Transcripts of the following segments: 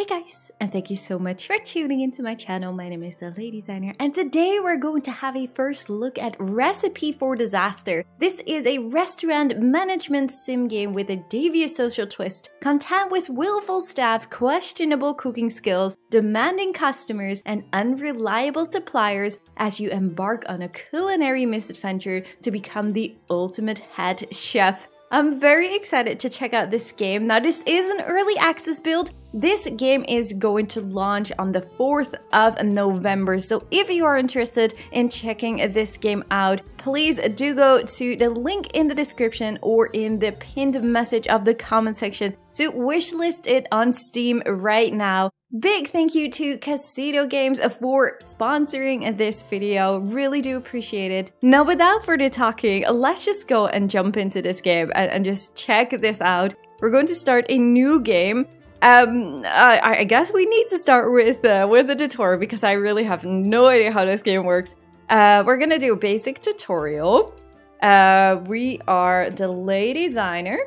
Hey guys, and thank you so much for tuning into my channel. My name is DeLadysigner, and today we're going to have a first look at Recipe for Disaster. This is a restaurant management sim game with a devious social twist, content with willful staff, questionable cooking skills, demanding customers, and unreliable suppliers as you embark on a culinary misadventure to become the ultimate head chef. I'm very excited to check out this game. Now, this is an early access build. This game is going to launch on the 4th of November. So if you are interested in checking this game out, please do go to the link in the description or in the pinned message of the comment section to wishlist it on Steam right now. Big thank you to Kasedo Games for sponsoring this video. Really do appreciate it. Now, without further talking, let's just go and jump into this game and, and just check this out. We're going to start a new game. Um, I, I guess we need to start with uh, with the tutorial because I really have no idea how this game works. Uh, we're gonna do a basic tutorial. Uh, we are DeLadysigner.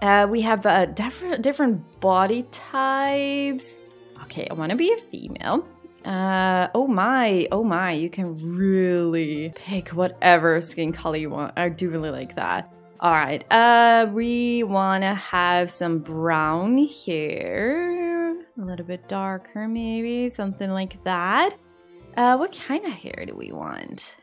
Uh, we have uh, different different body types. Okay, I want to be a female. Uh, oh my, oh my, you can really pick whatever skin color you want. I do really like that. All right, uh, we want to have some brown hair, a little bit darker maybe, something like that. Uh, what kind of hair do we want?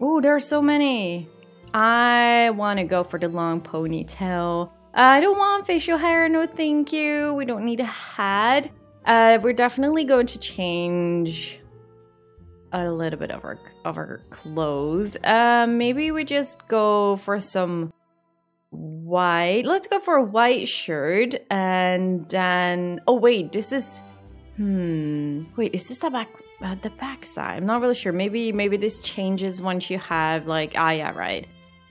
Oh, there are so many. I want to go for the long ponytail. I don't want facial hair, no thank you. We don't need a hat. Uh, we're definitely going to change a little bit of our of our clothes. Um, maybe we just go for some white. Let's go for a white shirt and then. Oh wait, this is. Hmm. Wait, is this the back? Uh, the back side. I'm not really sure. Maybe maybe this changes once you have like. Ah, yeah, right.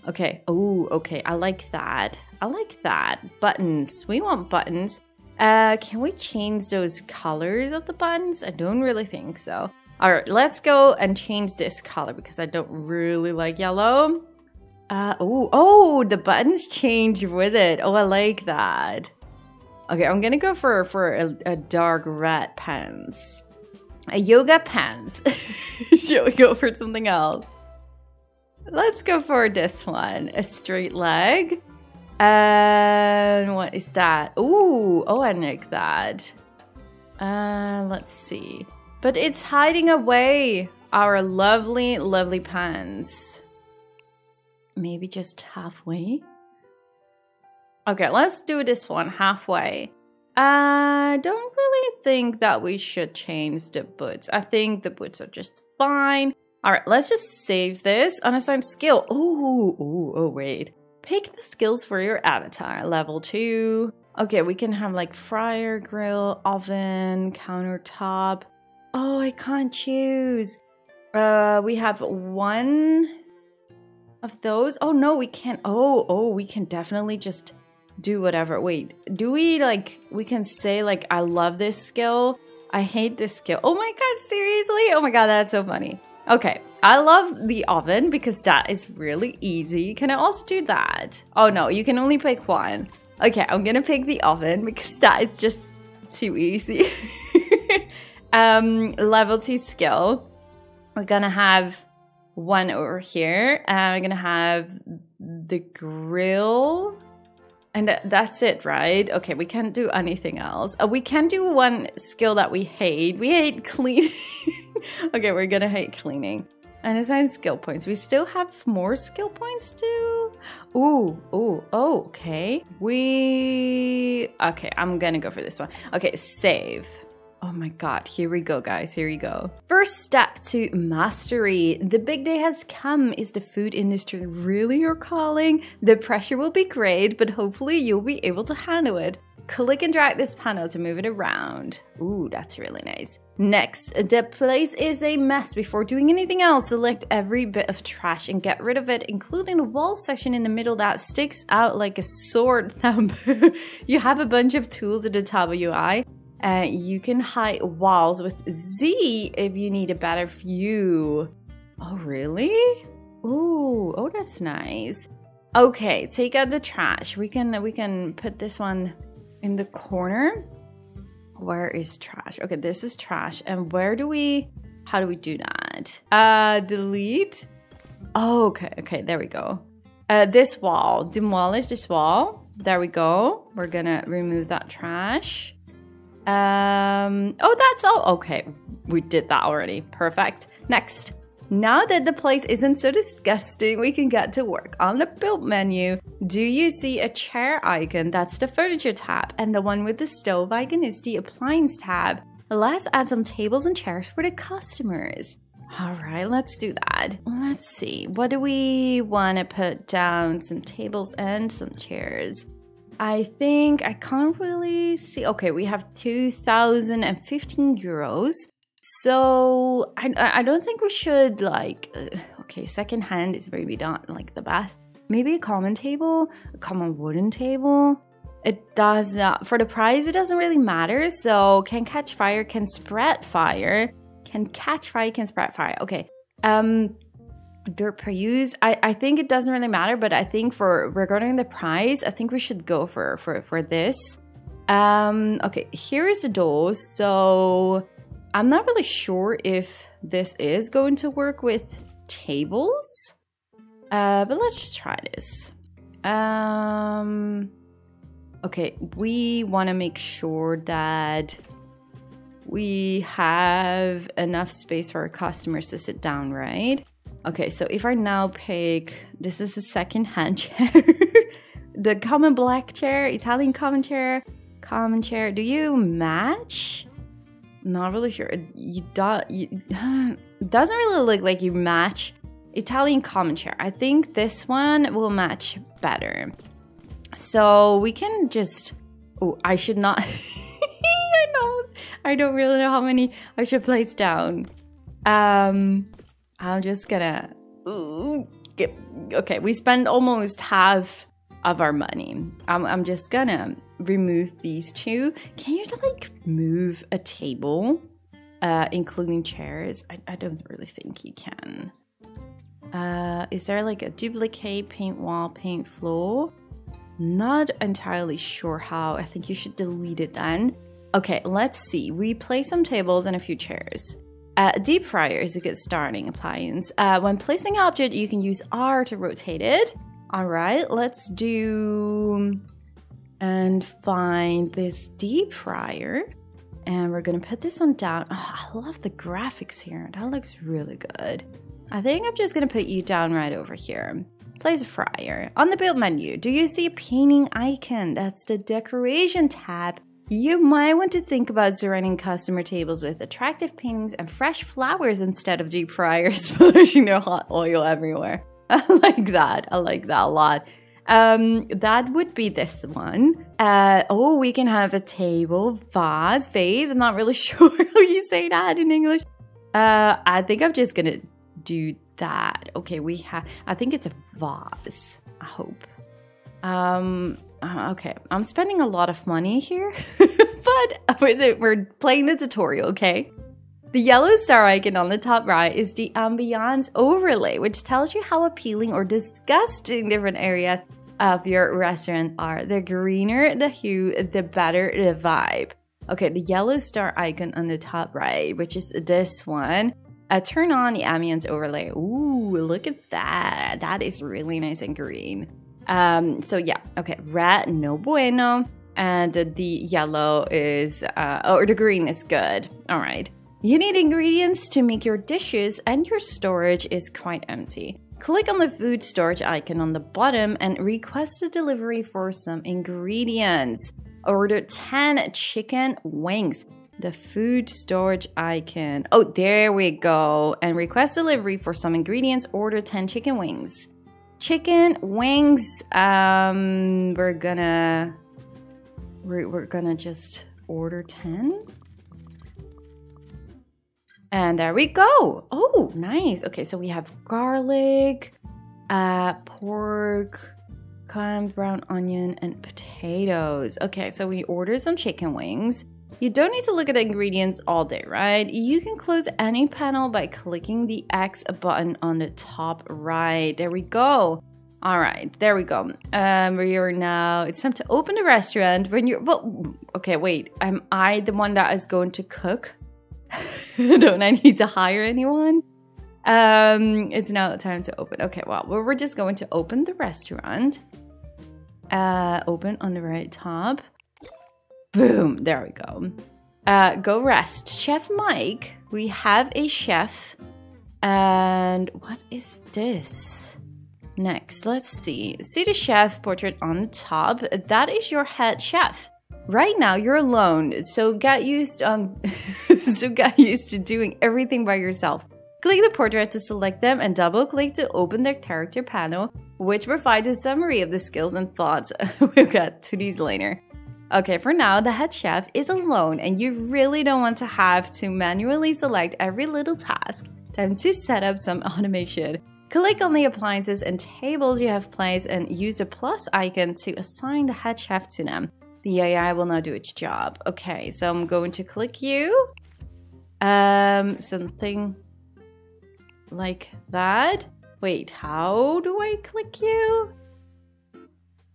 Okay. Oh, okay. I like that. I like that. Buttons. We want buttons. Uh, can we change those colors of the buttons? I don't really think so. All right, let's go and change this color because I don't really like yellow. Uh, oh, oh, the buttons change with it. Oh, I like that. Okay, I'm gonna go for for a, a dark red pants. A yoga pants. Shall we go for something else? Let's go for this one. A straight leg. And what is that? Ooh, oh, I like that. Uh, let's see. But it's hiding away our lovely, lovely pants. Maybe just halfway? Okay, let's do this one halfway. I don't really think that we should change the boots. I think the boots are just fine. All right, let's just save this. Unassigned skill. Ooh, ooh, oh, wait. Pick the skills for your avatar. Level 2. Okay, we can have like fryer, grill, oven, countertop. Oh, I can't choose. Uh, we have one of those. Oh no, we can't. Oh, oh, we can definitely just do whatever. Wait, do we like, we can say like, I love this skill. I hate this skill. Oh my god, seriously? Oh my god, that's so funny. Okay, I love the oven because that is really easy. Can I also do that? Oh no, you can only pick one. Okay, I'm gonna pick the oven because that is just too easy. um, level 2 skill. We're gonna have one over here. Uh, we're gonna have the grill. And that's it, right? Okay, we can't do anything else. Uh, we can do one skill that we hate. We hate cleaning. okay, we're gonna hate cleaning. Unassign skill points. We still have more skill points too. Ooh, ooh, oh, okay. We, okay, I'm gonna go for this one. Okay, save. Oh my god, here we go, guys. Here we go. First step to mastery. The big day has come. Is the food industry really your calling? The pressure will be great, but hopefully you'll be able to handle it. Click and drag this panel to move it around. Ooh, that's really nice. Next, the place is a mess. Before doing anything else, select every bit of trash and get rid of it, including the wall section in the middle that sticks out like a sword thumb. you have a bunch of tools at the top of UI. Uh, you can hide walls with Z if you need a better view. Oh, really? Ooh, oh, that's nice. Okay, take out the trash. We can we can put this one in the corner. Where is trash? Okay, this is trash. And where do we, how do we do that? Uh, delete. Oh, okay, okay, there we go. Uh, this wall, demolish this wall. There we go. We're gonna remove that trash. Um, oh, that's all. Okay, we did that already. Perfect. Next. Now that the place isn't so disgusting, we can get to work. On the build menu, do you see a chair icon? That's the furniture tab. And the one with the stove icon is the appliance tab. Let's add some tables and chairs for the customers. All right, let's do that. Let's see. What do we want to put down? Some tables and some chairs. I think I can't really see. Okay, we have 2015 euros. So I, I don't think we should like, uh, okay, second hand is maybe not like the best. Maybe a common table, a common wooden table. It does not, for the price, it doesn't really matter. So can catch fire, can spread fire, can catch fire, can spread fire. Okay. Um, dirt per use. I, I think it doesn't really matter, but I think for regarding the price, I think we should go for for for this. Um, okay, here is the door. So I'm not really sure if this is going to work with tables. Uh, but let's just try this. Um, okay, we want to make sure that we have enough space for our customers to sit down, right? Okay, so if I now pick, this is a second hand chair, the common black chair, Italian common chair, common chair, do you match? Not really sure. You, don't. you doesn't really look like you match Italian common chair. I think this one will match better. So we can just. Oh, I should not. I know. I don't really know how many I should place down. Um, I'm just gonna. Ooh, get, okay, we spend almost half of our money. I'm, I'm just gonna remove these two. Can you like move a table, uh, including chairs? I, I don't really think you can. Uh, is there like a duplicate paint wall, paint floor? Not entirely sure how. I think you should delete it then. Okay, let's see. We place some tables and a few chairs. Uh, deep fryer is a good starting appliance. Uh, when placing an object, you can use R to rotate it. All right, let's do and find this deep fryer. And we're gonna put this on down. Oh, I love the graphics here. That looks really good. I think I'm just gonna put you down right over here. Place a fryer. On the build menu, do you see a painting icon? That's the decoration tab. You might want to think about surrounding customer tables with attractive paintings and fresh flowers instead of deep fryers splashing their hot oil everywhere. I like that. I like that a lot. Um, that would be this one. Uh, oh, we can have a table, vase, vase. I'm not really sure how you say that in English. Uh, I think I'm just gonna do that. Okay, we have, I think it's a vase, I hope. Um, uh, okay, I'm spending a lot of money here, but we're, we're playing the tutorial, okay? The yellow star icon on the top right is the ambiance overlay, which tells you how appealing or disgusting different areas of your restaurant are. The greener the hue, the better the vibe. Okay, the yellow star icon on the top right, which is this one. Uh, turn on the ambience overlay. Ooh, look at that. That is really nice and green. Um, so yeah, okay, red, no bueno. And the yellow is, uh, or the green is good. All right. You need ingredients to make your dishes and your storage is quite empty. Click on the food storage icon on the bottom and request a delivery for some ingredients. Order 10 chicken wings. The food storage icon. Oh, there we go. And request delivery for some ingredients. Order 10 chicken wings. Chicken wings. Um, we're gonna. We're, we're gonna just order 10. And there we go. Oh, nice. Okay, so we have garlic, uh, pork, clams, brown onion, and potatoes. Okay, so we ordered some chicken wings. You don't need to look at the ingredients all day, right? You can close any panel by clicking the X button on the top right. There we go. All right, there we go. Um, we are now. It's time to open the restaurant. When you're well, okay. Wait, am I the one that is going to cook? Don't I need to hire anyone? Um, it's now time to open. Okay, well, we're just going to open the restaurant. Uh, open on the right top. Boom, there we go. Uh, go rest. Chef Mike, we have a chef. And what is this? Next, let's see. See the chef portrait on the top? That is your head chef. Right now, you're alone, so get used um, so get used to doing everything by yourself. Click the portrait to select them and double click to open their character panel, which provides a summary of the skills and thoughts. we'll get to these later. Okay, for now, the head chef is alone and you really don't want to have to manually select every little task. Time to set up some automation. Click on the appliances and tables you have placed and use the plus icon to assign the head chef to them. The AI will now do its job. Okay, so I'm going to click you. Um, something like that. Wait, how do I click you?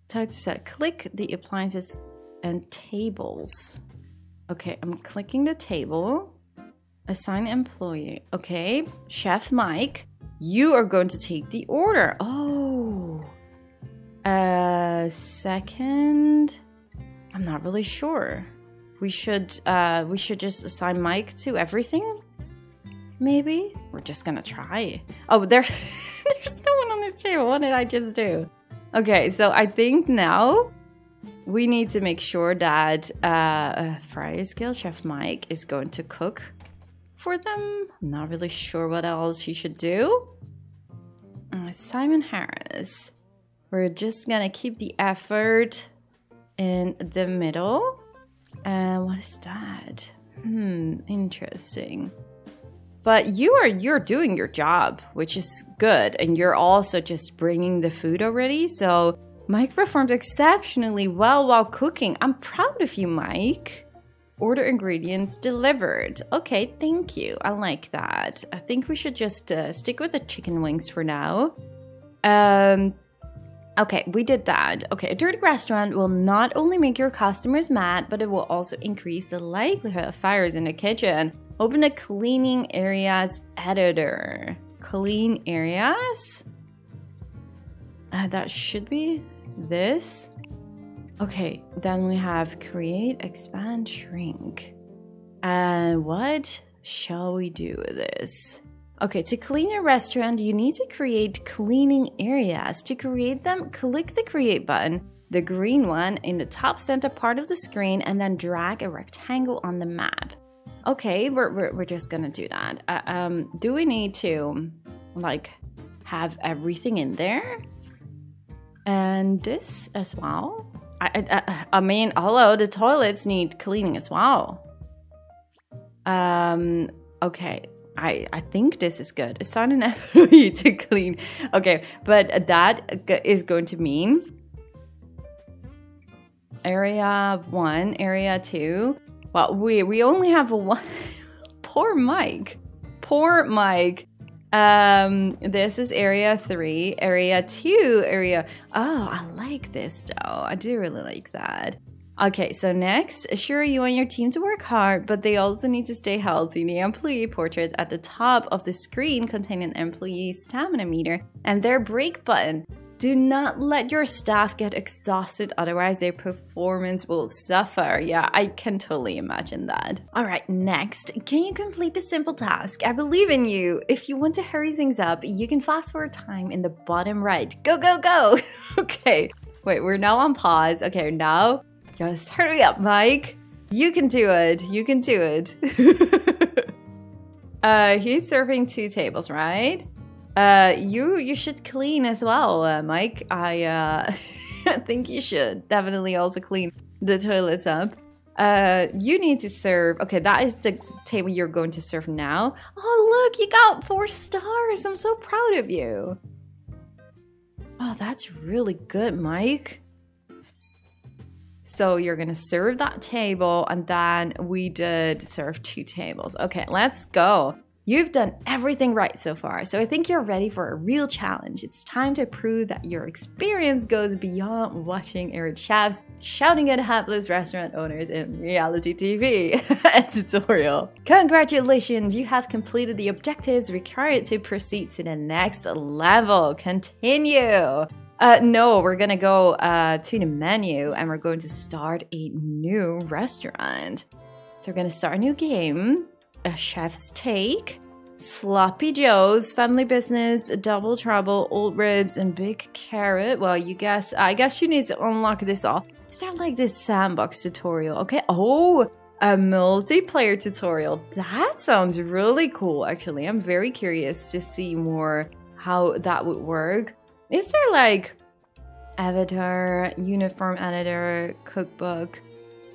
Time to set. Click the appliances and tables. Okay, I'm clicking the table. Assign employee. Okay, Chef Mike, you are going to take the order. Oh. Uh, second. I'm not really sure. We should uh we should just assign Mike to everything. Maybe we're just gonna try. Oh, there, there's no one on this table. What did I just do? Okay, so I think now we need to make sure that uh, Friday Skill Chef Mike is going to cook for them. I'm not really sure what else he should do. Uh, Simon Harris. We're just gonna keep the effort in the middle. And uh, what is that? Hmm, interesting. But you are you're doing your job, which is good, and you're also just bringing the food already. So Mike performed exceptionally well while cooking. I'm proud of you, Mike. Order ingredients delivered. Okay, thank you. I like that. I think we should just uh, stick with the chicken wings for now. Um, okay, we did that. Okay, a dirty restaurant will not only make your customers mad, but it will also increase the likelihood of fires in the kitchen. Open the cleaning areas editor. Clean areas? Uh, that should be this. Okay, then we have create, expand, shrink. And what shall we do with this? Okay, to clean your restaurant, you need to create cleaning areas. To create them, click the create button, the green one in the top center part of the screen, and then drag a rectangle on the map. Okay, we're, we're, we're just gonna do that. Uh, um, do we need to like have everything in there? And this as well. I, I, I mean, hello, the toilets need cleaning as well. Um, okay. I, I think this is good. Assign an employee to clean. Okay, but that is going to mean area one, area two. Well, we we only have one. Poor Mike. Poor Mike. Um, this is area three, area two, area. Oh, I like this though. I do really like that. Okay, so next, sure, you want your team to work hard, but they also need to stay healthy. The employee portraits at the top of the screen contain an employee stamina meter and their break button. Do not let your staff get exhausted, otherwise, their performance will suffer. Yeah, I can totally imagine that. All right, next, can you complete the simple task? I believe in you. If you want to hurry things up, you can fast forward time in the bottom right. Go, go, go! okay, wait, we're now on pause. Okay, now, just hurry up, Mike. You can do it. You can do it. uh, he's serving two tables, right? Uh, you you should clean as well, uh, Mike. I uh, think you should definitely also clean the toilets up. Uh, you need to serve. Okay, that is the table you're going to serve now. Oh, look, you got four stars. I'm so proud of you. Oh, that's really good, Mike. So you're gonna serve that table, and then we did serve two tables. Okay, let's go. You've done everything right so far, so I think you're ready for a real challenge. It's time to prove that your experience goes beyond watching Arid chefs shouting at hapless restaurant owners in reality TV. tutorial. Congratulations, you have completed the objectives required to proceed to the next level. Continue. Uh, no, we're gonna go uh, to the menu and we're going to start a new restaurant. So we're gonna start a new game a chef's take, Sloppy Joe's, Family Business, Double Trouble, Old Ribs, and Big Carrot. Well, you guess, I guess you need to unlock this all. Is like this sandbox tutorial? Okay, oh, a multiplayer tutorial. That sounds really cool, actually. I'm very curious to see more how that would work. Is there like avatar, uniform editor, cookbook,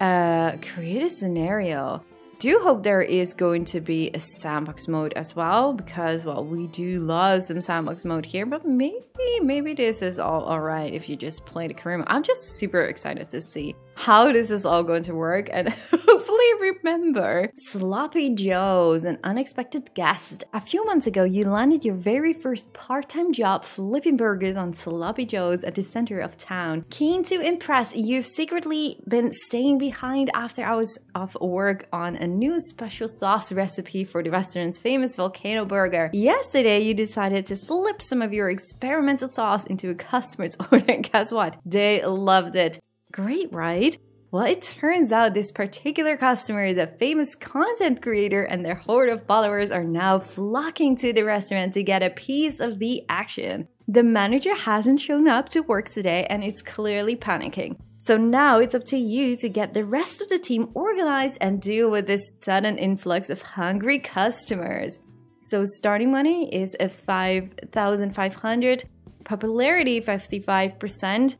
uh, create a scenario? Do hope there is going to be a sandbox mode as well because well we do love some sandbox mode here but maybe maybe this is all all right if you just play the career mode i'm just super excited to see how this is all going to work and hopefully remember Sloppy Joe's, an unexpected guest. A few months ago, you landed your very first part time job flipping burgers on Sloppy Joe's at the center of town. Keen to impress, you've secretly been staying behind after hours of work on a new special sauce recipe for the restaurant's famous volcano burger. Yesterday, you decided to slip some of your experimental sauce into a customer's order, and guess what? They loved it. Great, right? Well, it turns out this particular customer is a famous content creator, and their horde of followers are now flocking to the restaurant to get a piece of the action. The manager hasn't shown up to work today and is clearly panicking. So now it's up to you to get the rest of the team organized and deal with this sudden influx of hungry customers. So starting money is a 5,500, popularity 55%,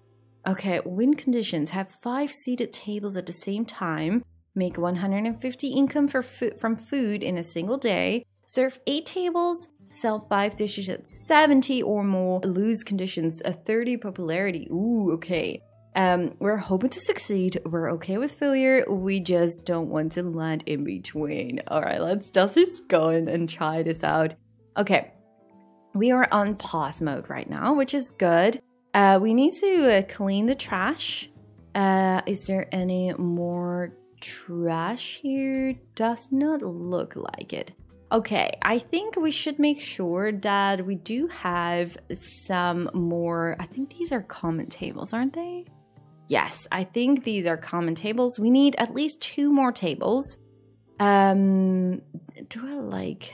Okay, win conditions have five seated tables at the same time, make 150 income for fo from food in a single day, serve eight tables, sell five dishes at 70 or more, lose conditions, a 30 popularity. Ooh, okay. Um, we're hoping to succeed. We're okay with failure. We just don't want to land in between. All right, let's, let's just go in and try this out. Okay, we are on pause mode right now, which is good. Uh, we need to uh, clean the trash. Uh, is there any more trash here? Does not look like it. Okay, I think we should make sure that we do have some more. I think these are common tables, aren't they? Yes, I think these are common tables. We need at least two more tables. Um, do I like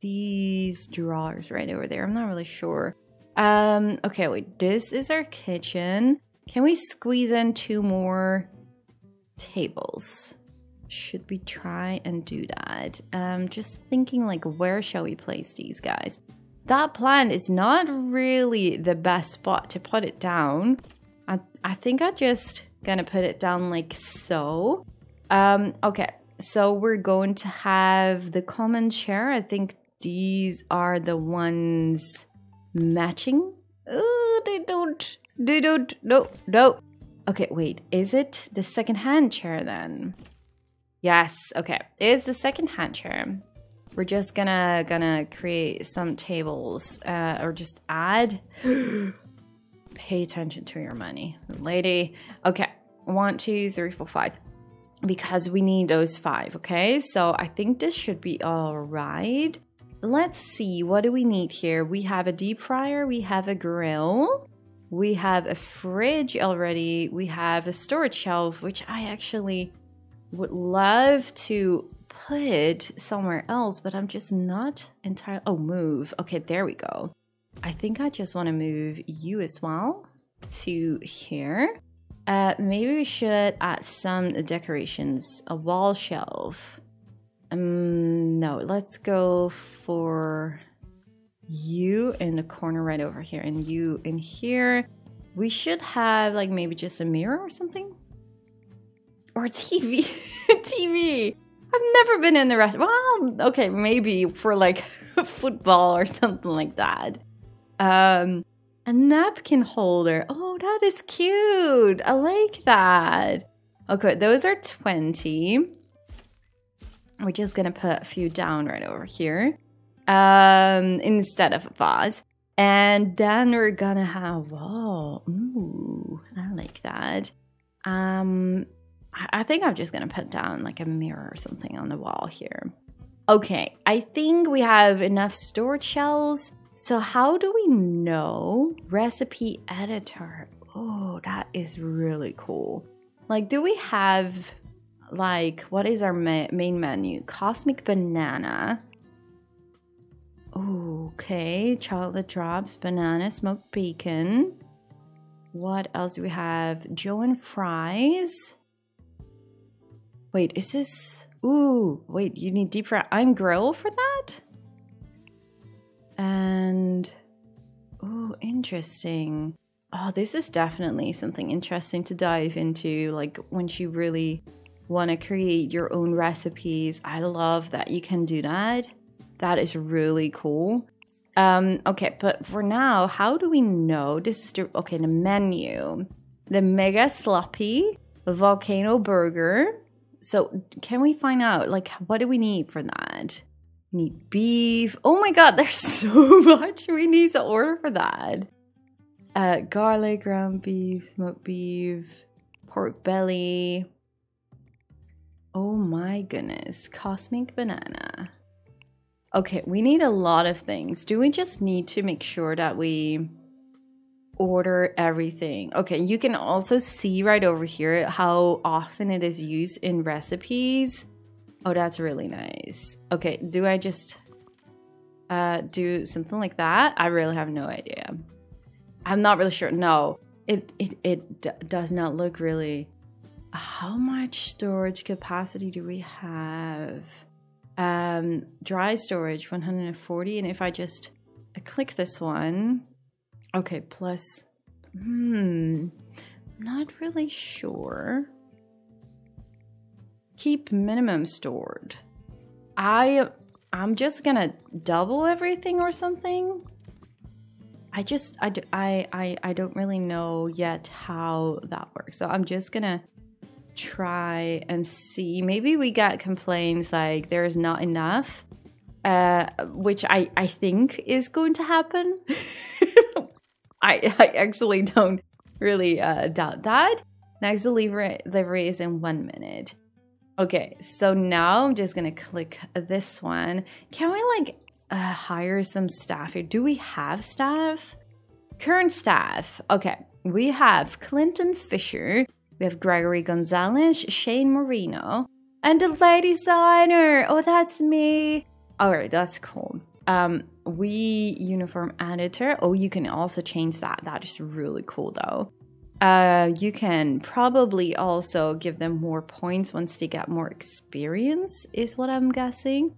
these drawers right over there? I'm not really sure. Um, okay, wait, this is our kitchen. Can we squeeze in two more tables? Should we try and do that? Um, just thinking like, where shall we place these guys? That plant is not really the best spot to put it down. I, I think I just gonna put it down like so. Um, okay, so we're going to have the common chair. I think these are the ones matching. Oh, they don't. They don't. No, no. Okay, wait. Is it the second hand chair then? Yes. Okay, it's the second hand chair. We're just gonna gonna create some tables, uh, or just add. Pay attention to your money, lady. Okay, one, two, three, four, five. Because we need those five. Okay, so I think this should be all right. Let's see, what do we need here? We have a deep fryer, we have a grill, we have a fridge already, we have a storage shelf, which I actually would love to put somewhere else, but I'm just not entirely. Oh, move. Okay, there we go. I think I just want to move you as well to here. Uh, maybe we should add some decorations, a wall shelf. Um, no, let's go for you in the corner right over here and you in here. We should have like maybe just a mirror or something. Or a TV. TV. I've never been in the rest. Well, okay, maybe for like football or something like that. Um, a napkin holder. Oh, that is cute. I like that. Okay, those are 20. We're just gonna put a few down right over here. um, instead of a vase. And then we're gonna have, oh, ooh, I like that. Um, I think I'm just gonna put down like a mirror or something on the wall here. Okay, I think we have enough storage shells. So how do we know recipe editor? Oh, that is really cool. Like, do we have like what is our ma main menu? Cosmic banana. Okay, chocolate drops, banana, smoked bacon. What else do we have? Joe and fries. Wait, is this... Ooh, wait, you need deep fry. I'm grill for that? And... Oh, interesting. Oh, this is definitely something interesting to dive into. Like, once you really want to create your own recipes, I love that you can do that. That is really cool. Um, okay, but for now, how do we know this is the, okay, the menu. The mega sloppy volcano burger. So can we find out like what do we need for that? We need beef. Oh my god, there's so much we need to order for that. Uh, garlic, ground beef, smoked beef, pork belly. Oh my goodness, cosmic banana. Okay, we need a lot of things. Do we just need to make sure that we order everything? Okay, you can also see right over here how often it is used in recipes. Oh, that's really nice. Okay, do I just uh, do something like that? I really have no idea. I'm not really sure. No, it, it, it does not look really... How much storage capacity do we have? um, dry storage 140 and if I just I click this one okay plus hmm not really sure. Keep minimum stored. I I'm just gonna double everything or something? I just I, I, I, I don't really know yet how that works so I'm just gonna try and see. Maybe we get complaints like there is not enough, uh, which I, I think is going to happen. I, I actually don't really uh, doubt that. Next delivery, delivery is in one minute. Okay, so now I'm just gonna click this one. Can we like uh, hire some staff here? Do we have staff? Current staff. Okay, we have Clinton Fisher, we have Gregory Gonzalez, Shane Marino, and DeLadysigner. Oh, that's me. All right, that's cool. Um, we uniform editor. Oh, you can also change that. That is really cool though. Uh, you can probably also give them more points once they get more experience, is what I'm guessing.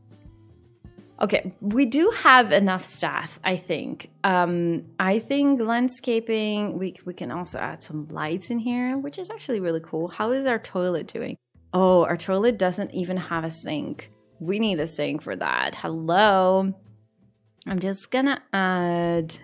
Okay, we do have enough staff, I think. Um, I think landscaping, we, we can also add some lights in here, which is actually really cool. How is our toilet doing? Oh, our toilet doesn't even have a sink. We need a sink for that. Hello. I'm just gonna add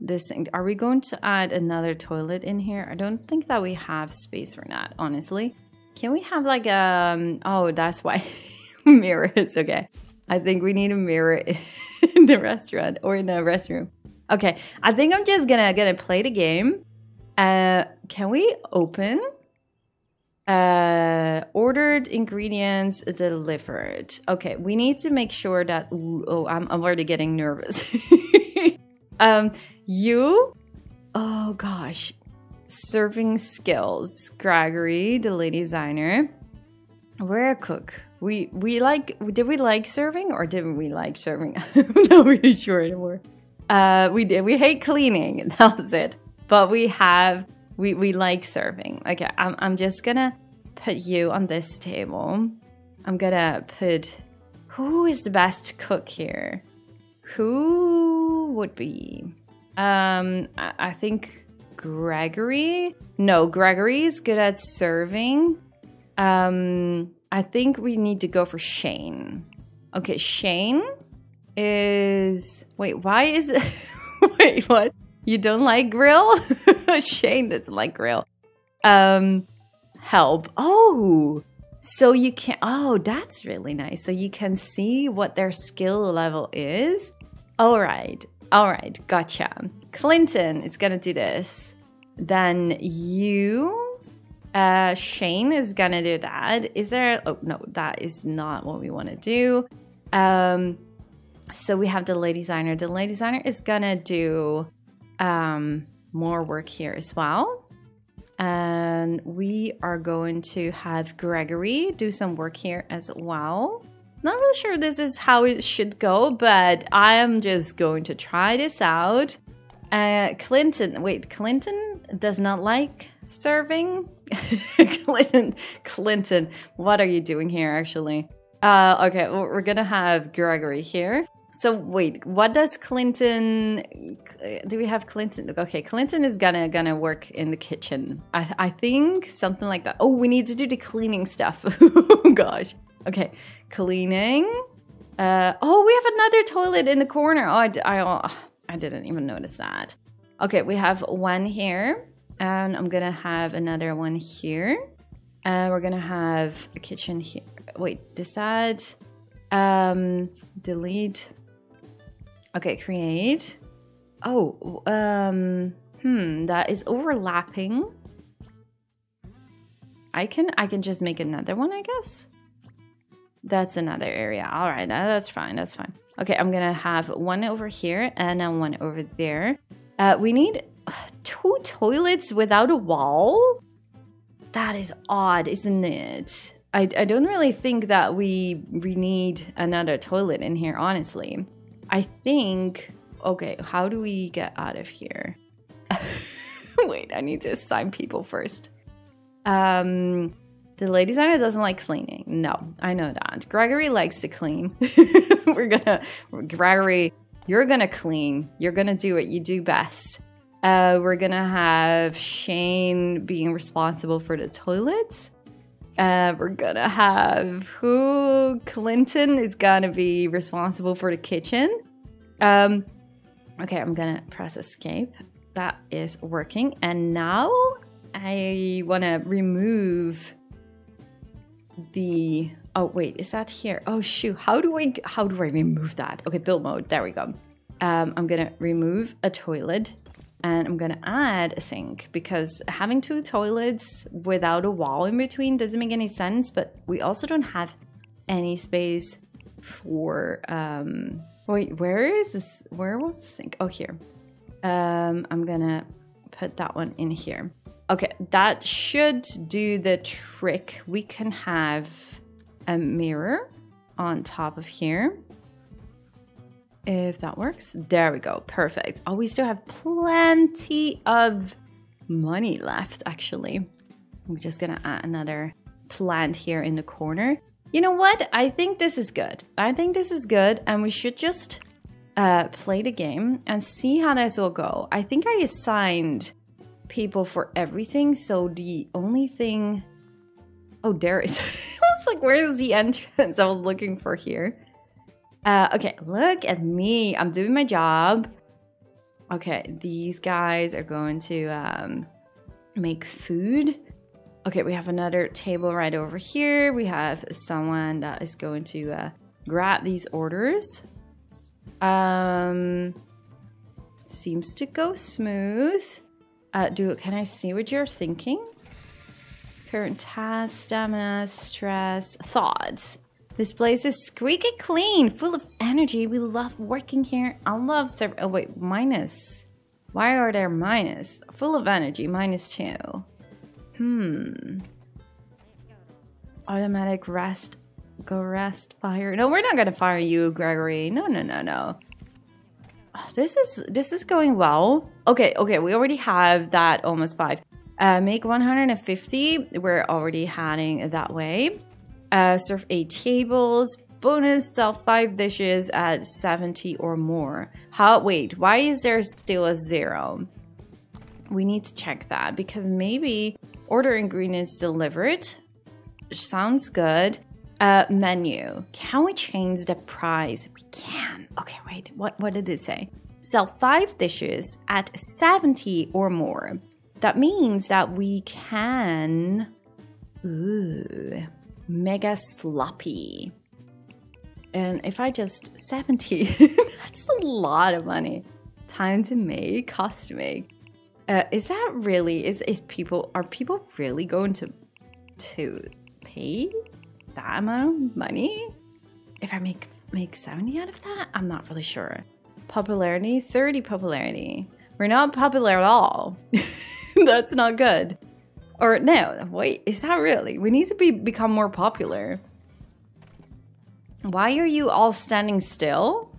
this thing. Are we going to add another toilet in here? I don't think that we have space for that, honestly. Can we have like a, um, oh, that's why mirrors, okay. I think we need a mirror in the restaurant or in the restroom. Okay, I think I'm just gonna gonna play the game. Uh, can we open? Uh, ordered ingredients delivered. Okay, we need to make sure that. Ooh, oh, I'm I'm already getting nervous. um, you. Oh gosh, serving skills. Gregory, DeLadysigner. We're a cook we we like did we like serving or didn't we like serving? I'm not really sure anymore. Uh, we did. We hate cleaning. That was it. But we have we we like serving. Okay, I'm I'm just gonna put you on this table. I'm gonna put who is the best cook here? Who would be? Um, I, I think Gregory. No, Gregory's good at serving. Um, I think we need to go for Shane. Okay, Shane is. Wait, why is it. Wait, what? You don't like grill? Shane doesn't like grill. Um, help. Oh, So you can, oh, that's really nice. So you can see what their skill level is. All right, all right, gotcha. Clinton is gonna do this. Then you, uh, Shane is gonna do that. Is there, oh no, that is not what we wanna do. Um, so we have DeLadysigner. The delay designer is gonna do um, more work here as well. And we are going to have Gregory do some work here as well. Not really sure this is how it should go, but I am just going to try this out. Uh, Clinton, wait, Clinton does not like serving? Clinton, Clinton, what are you doing here actually? Uh, okay, well, we're gonna have Gregory here. So wait, what does Clinton? Do we have Clinton? Okay, Clinton is gonna gonna work in the kitchen. I I think something like that. Oh, we need to do the cleaning stuff. oh gosh. Okay, cleaning. Uh, oh, we have another toilet in the corner. Oh, I, I, oh, I didn't even notice that. Okay, we have one here, and I'm gonna have another one here. And uh, we're gonna have a kitchen here. Wait, decide. Um, delete Okay, create. Oh, um, hmm, that is overlapping. I can, I can just make another one, I guess. That's another area. All right, that's fine, that's fine. Okay, I'm gonna have one over here and then one over there. Uh, we need two toilets without a wall? That is odd, isn't it? I, I don't really think that we, we need another toilet in here, honestly. I think, okay, how do we get out of here? Wait, I need to assign people first. Um, DeLadysigner doesn't like cleaning. No, I know that. Gregory likes to clean. We're gonna, Gregory, you're gonna clean. You're gonna do what you do best. Uh, we're gonna have Shane being responsible for the toilets. Uh, we're gonna have who Clinton is gonna be responsible for the kitchen. Um, okay, I'm gonna press escape. That is working. And now I wanna remove the oh wait is that here oh shoot how do i how do i remove that okay build mode there we go um, i'm gonna remove a toilet and I'm gonna add a sink because having two toilets without a wall in between doesn't make any sense but we also don't have any space for um wait where is this where was the sink? Oh here. Um I'm gonna put that one in here. Okay that should do the trick. We can have a mirror on top of here if that works. There we go. Perfect. Oh, we still have plenty of money left, actually. I'm just gonna add another plant here in the corner. You know what? I think this is good. I think this is good, and we should just uh, play the game and see how this will go. I think I assigned people for everything, so the only thing... Oh, there is... I was like, where is the entrance I was looking for here? Uh, okay, look at me. I'm doing my job. Okay, these guys are going to um, make food. Okay, we have another table right over here. We have someone that is going to uh, grab these orders. Um, seems to go smooth. Uh, do can I see what you're thinking? Current task, stamina, stress, thoughts. This place is squeaky clean, full of energy. We love working here. I love serve. Oh wait, minus. Why are there minus? Full of energy, minus two. Hmm. Automatic rest. Go rest. Fire. No, we're not gonna fire you, Gregory. No, no, no, no. This is this is going well. Okay, okay. We already have that almost five. Uh, make 150. We're already heading that way. Uh, serve 8 tables. Bonus, sell 5 dishes at 70 or more. How, wait, why is there still a 0? We need to check that because maybe order ingredients delivered. Sounds good. Uh, menu. Can we change the price? We can. Okay, wait. What, what did it say? Sell five dishes at 70 or more. That means that we can... Ooh. Mega sloppy. And if I just 70, that's a lot of money. Time to make, cost to make. Uh, is that really, is, is people, are people really going to, to pay that amount of money? If I make, make 70 out of that? I'm not really sure. Popularity, 30 popularity. We're not popular at all. That's not good. Or no, wait, is that really? We need to be become more popular. Why are you all standing still?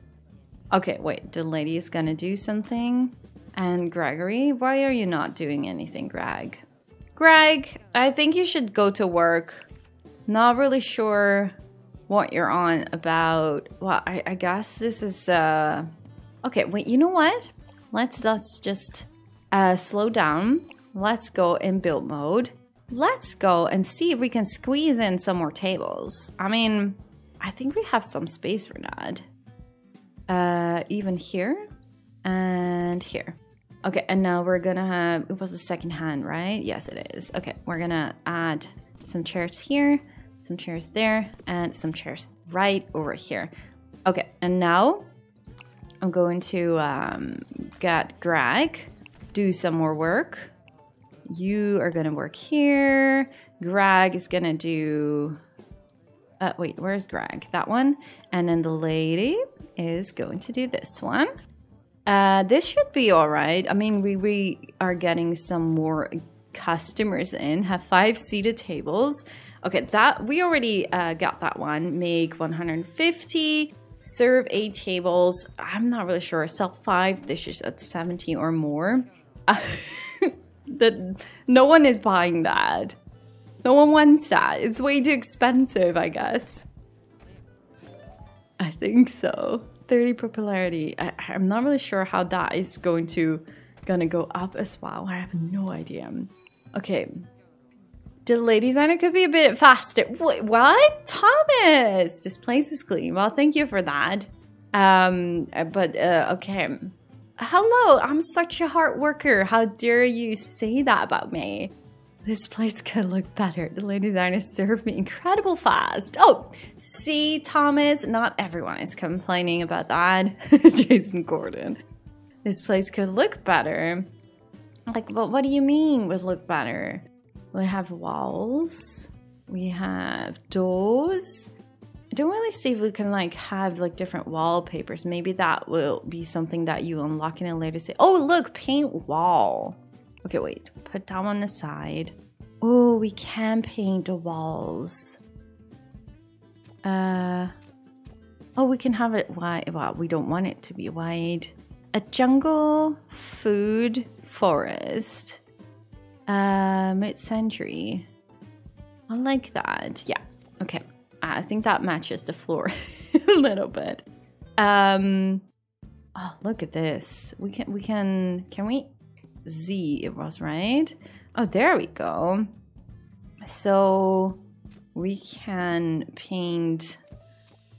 Okay, wait, the lady is gonna do something. And Gregory, why are you not doing anything, Greg? Greg, I think you should go to work. Not really sure what you're on about. Well, I, I guess this is, uh... Okay, wait, you know what? Let's, let's just uh, slow down. Let's go in build mode. Let's go and see if we can squeeze in some more tables. I mean, I think we have some space for that. Uh, even here and here. Okay, and now we're gonna have, it was the second hand, right? Yes, it is. Okay, we're gonna add some chairs here, some chairs there, and some chairs right over here. Okay, and now I'm going to um, get Greg, do some more work. You are gonna work here. Greg is gonna do, uh, wait, where's Greg? That one. And then the lady is going to do this one. Uh, this should be all right. I mean, we, we are getting some more customers in, have five seated tables. Okay, that we already uh, got that one. Make 150 serve eight tables. I'm not really sure. Sell five dishes at 70 or more. that no one is buying that. No one wants that. It's way too expensive, I guess. I think so. 30 popularity. I, am not really sure how that is going to gonna go up as well. I have no idea. Okay, DeLadysigner could be a bit faster. Wait, what? Thomas! This place is clean. Well, thank you for that. Um, but, uh, okay. Hello, I'm such a hard worker. How dare you say that about me? This place could look better. DeLadysigner served me incredible fast. Oh, see, Thomas, not everyone is complaining about that. Jason Gordon. This place could look better. Like, but what do you mean would look better? We have walls. We have doors. I don't really see if we can like have like different wallpapers. Maybe that will be something that you unlock in a later stage. Oh, look, paint wall. Okay, wait. Put that one aside. Oh, we can paint the walls. Uh, oh, we can have it wide. Well, we don't want it to be wide. A jungle, food, forest. Uh, mid-century. I like that. Yeah. Okay. I think that matches the floor a little bit. Um. Oh, look at this. We can. We can. Can we? Z. It was right. Oh, there we go. So we can paint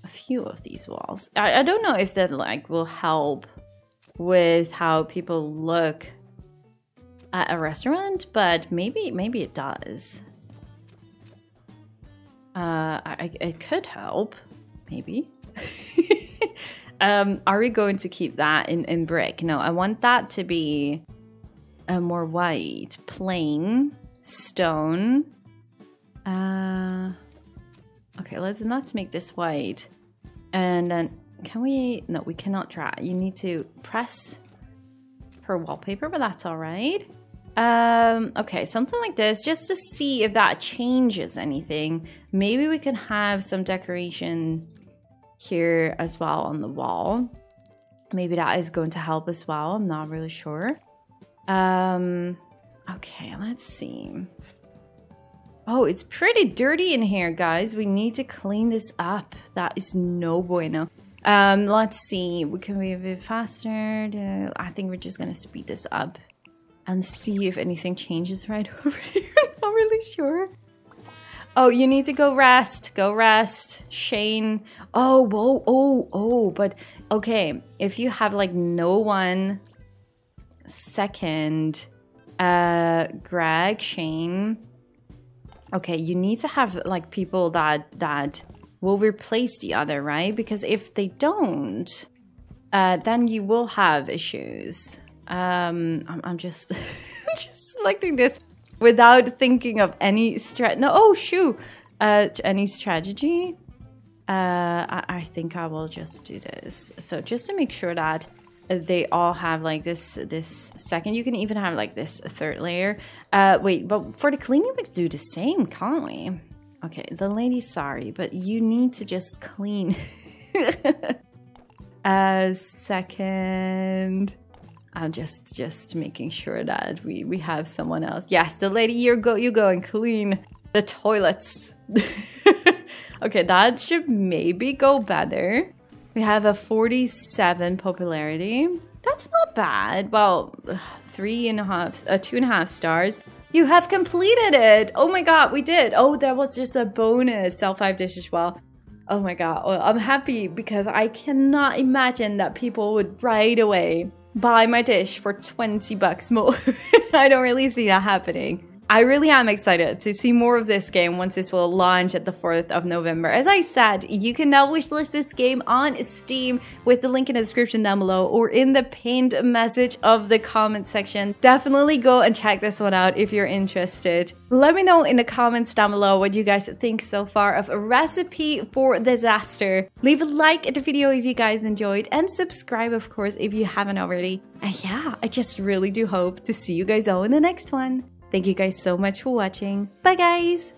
a few of these walls. I, I don't know if that like will help with how people look at a restaurant, but maybe maybe it does. Uh, I, it could help, maybe. um, are we going to keep that in, in brick? No, I want that to be a more white, plain stone. Uh, okay, let's let's make this white, and then can we? No, we cannot try. You need to press for wallpaper, but that's all right. Um, okay, something like this, just to see if that changes anything. Maybe we can have some decoration here as well on the wall. Maybe that is going to help as well. I'm not really sure. Um, okay, let's see. Oh, it's pretty dirty in here, guys. We need to clean this up. That is no bueno. Um, let's see. We can be a bit faster. I think we're just gonna speed this up and see if anything changes right over here. I'm not really sure. Oh, you need to go rest. Go rest. Shane. Oh, whoa, oh, oh, but okay. If you have like no one second, uh, Greg, Shane, Okay, you need to have like people that that will replace the other, right? Because if they don't, uh, then you will have issues. Um, I'm, I'm just just selecting this without thinking of any strat. No, oh shoot, uh, any strategy. Uh, I, I think I will just do this. So just to make sure that they all have like this this second you can even have like this third layer uh wait but for the cleaning we do the same can't we okay the lady's sorry but you need to just clean uh second i'm just just making sure that we we have someone else yes the lady you go you go and clean the toilets okay that should maybe go better we have a 47 popularity. That's not bad. Well, three and a half, uh, two and a half stars. You have completed it. Oh my god, we did. Oh, that was just a bonus. Sell five dishes well. Oh my god. Well, I'm happy because I cannot imagine that people would right away buy my dish for 20 bucks more. I don't really see that happening. I really am excited to see more of this game once this will launch at the 4th of November. As I said, you can now wishlist this game on Steam with the link in the description down below or in the pinned message of the comment section. Definitely go and check this one out if you're interested. Let me know in the comments down below what you guys think so far of a recipe for disaster. Leave a like at the video if you guys enjoyed and subscribe of course if you haven't already. And yeah, I just really do hope to see you guys all in the next one. Thank you guys so much for watching. Bye guys!